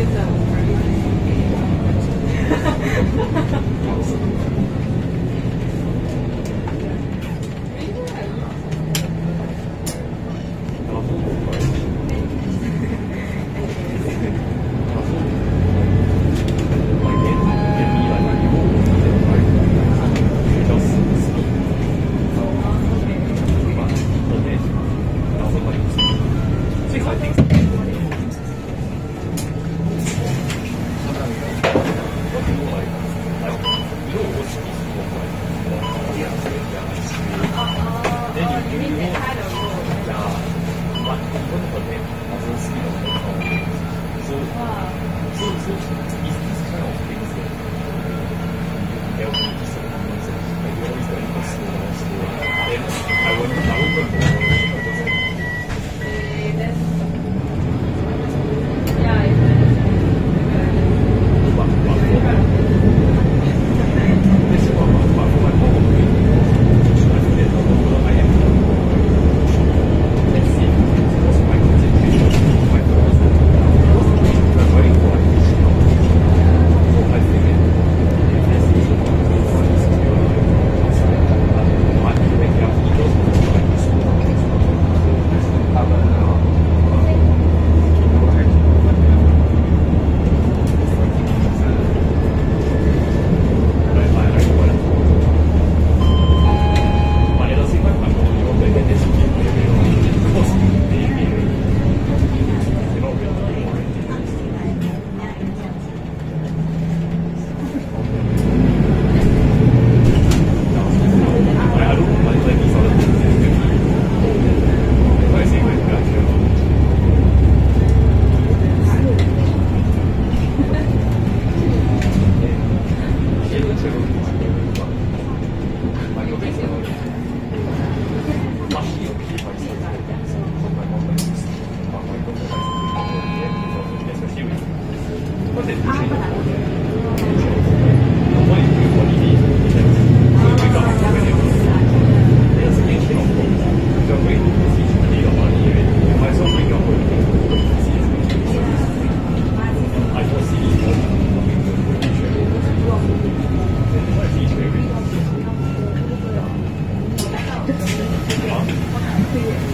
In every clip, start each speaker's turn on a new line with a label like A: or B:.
A: Exactly. Yes.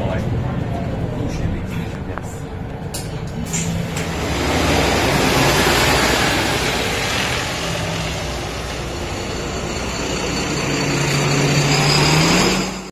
A: Boy.